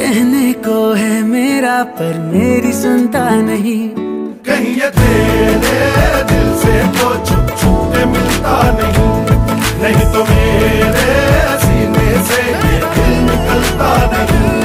कहने को है मेरा, पर मेरी सुनता नहीं। कहीं ये तेरे दिल से तो छुप छुप के मिलता नहीं। नहीं तो मेरे